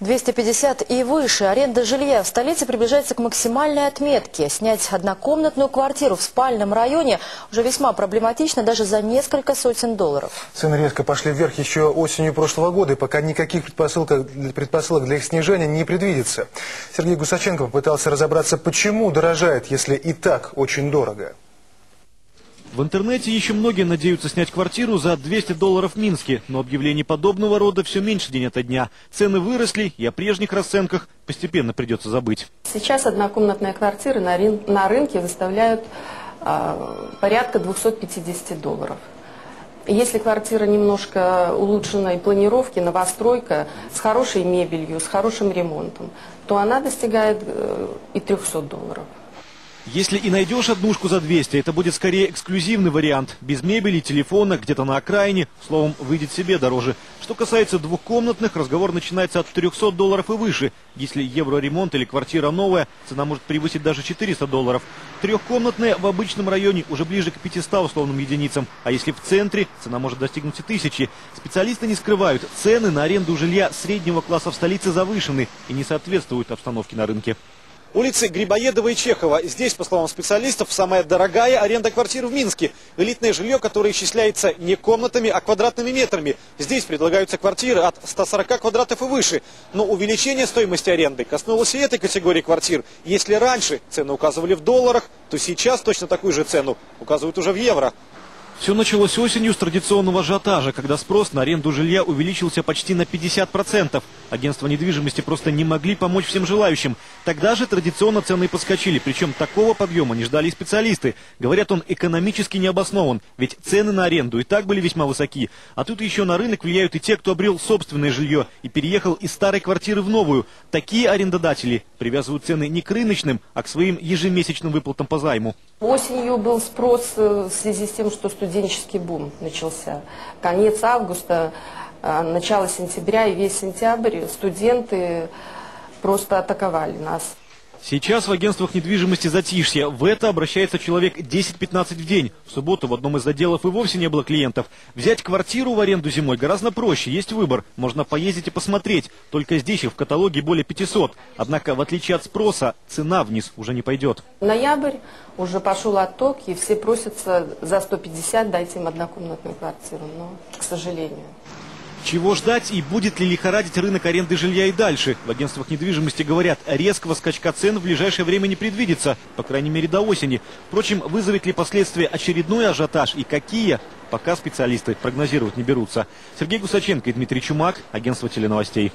250 и выше. Аренда жилья в столице приближается к максимальной отметке. Снять однокомнатную квартиру в спальном районе уже весьма проблематично даже за несколько сотен долларов. Цены резко пошли вверх еще осенью прошлого года, и пока никаких предпосылок, для их снижения не предвидится. Сергей Гусаченко попытался разобраться, почему дорожает, если и так очень дорого. В интернете еще многие надеются снять квартиру за 200 долларов в Минске, но объявлений подобного рода все меньше день ото дня. Цены выросли, и о прежних расценках постепенно придется забыть. Сейчас однокомнатные квартиры на, рын на рынке выставляют а, порядка 250 долларов. Если квартира немножко улучшенной планировки, новостройка, с хорошей мебелью, с хорошим ремонтом, то она достигает э, и 300 долларов. Если и найдешь однушку за 200, это будет скорее эксклюзивный вариант. Без мебели, телефона, где-то на окраине. Словом, выйдет себе дороже. Что касается двухкомнатных, разговор начинается от 300 долларов и выше. Если евроремонт или квартира новая, цена может превысить даже 400 долларов. Трехкомнатные в обычном районе уже ближе к 500 условным единицам. А если в центре, цена может достигнуть и тысячи. Специалисты не скрывают, цены на аренду жилья среднего класса в столице завышены и не соответствуют обстановке на рынке. Улицы Грибоедова и Чехова. Здесь, по словам специалистов, самая дорогая аренда квартир в Минске. Элитное жилье, которое исчисляется не комнатами, а квадратными метрами. Здесь предлагаются квартиры от 140 квадратов и выше. Но увеличение стоимости аренды коснулось и этой категории квартир. Если раньше цены указывали в долларах, то сейчас точно такую же цену указывают уже в евро. Все началось осенью с традиционного ажиотажа, когда спрос на аренду жилья увеличился почти на 50%. Агентства недвижимости просто не могли помочь всем желающим. Тогда же традиционно цены подскочили, причем такого подъема не ждали специалисты. Говорят, он экономически не обоснован, ведь цены на аренду и так были весьма высоки. А тут еще на рынок влияют и те, кто обрел собственное жилье и переехал из старой квартиры в новую. Такие арендодатели привязывают цены не к рыночным, а к своим ежемесячным выплатам по займу. Осенью был спрос э, в связи с тем, что студенческий бум начался. Конец августа, э, начало сентября и весь сентябрь студенты просто атаковали нас. Сейчас в агентствах недвижимости затишье. В это обращается человек 10-15 в день. В субботу в одном из отделов и вовсе не было клиентов. Взять квартиру в аренду зимой гораздо проще. Есть выбор. Можно поездить и посмотреть. Только здесь их в каталоге более 500. Однако, в отличие от спроса, цена вниз уже не пойдет. Ноябрь уже пошел отток, и все просятся за 150 дайте им однокомнатную квартиру. Но, к сожалению. Чего ждать и будет ли лихорадить рынок аренды жилья и дальше? В агентствах недвижимости говорят, резкого скачка цен в ближайшее время не предвидится, по крайней мере до осени. Впрочем, вызовет ли последствия очередной ажиотаж и какие, пока специалисты прогнозировать не берутся. Сергей Гусаченко и Дмитрий Чумак, агентство теленовостей.